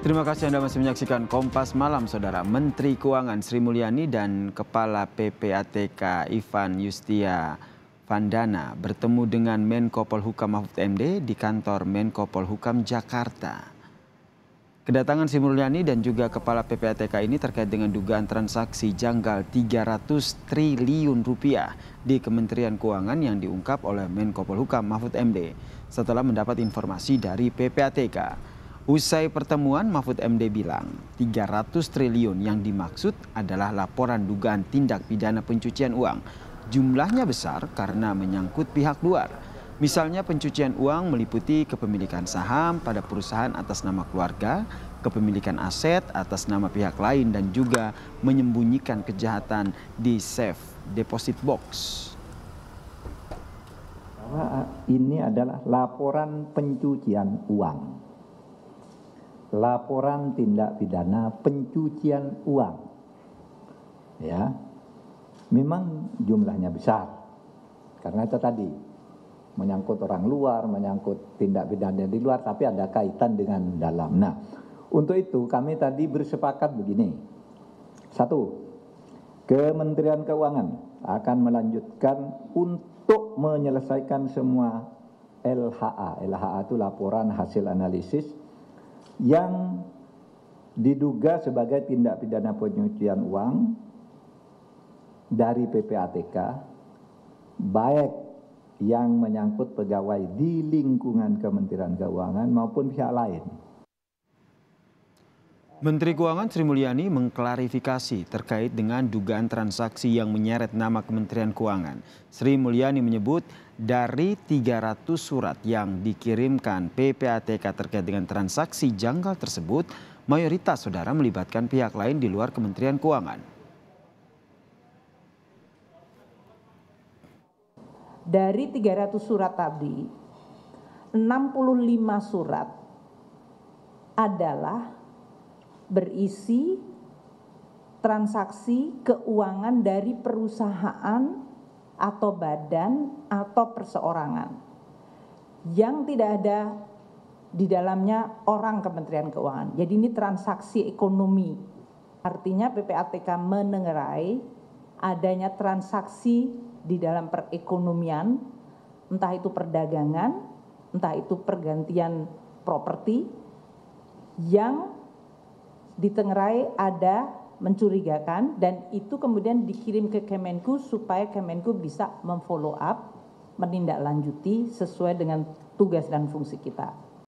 Terima kasih Anda masih menyaksikan Kompas Malam, Saudara. Menteri Keuangan Sri Mulyani dan Kepala PPATK Ivan Yustia Vandana bertemu dengan Menko Polhukam Mahfud MD di kantor Menko Polhukam Jakarta. Kedatangan Sri Mulyani dan juga Kepala PPATK ini terkait dengan dugaan transaksi janggal 300 triliun rupiah di Kementerian Keuangan yang diungkap oleh Menko Polhukam Mahfud MD setelah mendapat informasi dari PPATK. Usai pertemuan, Mahfud MD bilang 300 triliun yang dimaksud adalah laporan dugaan tindak pidana pencucian uang. Jumlahnya besar karena menyangkut pihak luar. Misalnya pencucian uang meliputi kepemilikan saham pada perusahaan atas nama keluarga, kepemilikan aset atas nama pihak lain dan juga menyembunyikan kejahatan di safe deposit box. Bahwa ini adalah laporan pencucian uang laporan tindak pidana pencucian uang. Ya. Memang jumlahnya besar. Karena itu tadi menyangkut orang luar, menyangkut tindak pidana di luar tapi ada kaitan dengan dalam. Nah, untuk itu kami tadi bersepakat begini. Satu, Kementerian Keuangan akan melanjutkan untuk menyelesaikan semua LHA. LHA itu laporan hasil analisis yang diduga sebagai tindak pidana pencucian uang dari PPATK baik yang menyangkut pegawai di lingkungan Kementerian Keuangan maupun pihak lain. Menteri Keuangan Sri Mulyani mengklarifikasi terkait dengan dugaan transaksi yang menyeret nama Kementerian Keuangan. Sri Mulyani menyebut dari 300 surat yang dikirimkan PPATK terkait dengan transaksi janggal tersebut, mayoritas saudara melibatkan pihak lain di luar Kementerian Keuangan. Dari 300 surat tadi, 65 surat adalah berisi transaksi keuangan dari perusahaan atau badan atau perseorangan yang tidak ada di dalamnya orang Kementerian Keuangan. Jadi ini transaksi ekonomi. Artinya PPATK menengerai adanya transaksi di dalam perekonomian, entah itu perdagangan, entah itu pergantian properti yang ditengerai ada mencurigakan dan itu kemudian dikirim ke Kemenku supaya Kemenku bisa memfollow up, menindaklanjuti sesuai dengan tugas dan fungsi kita.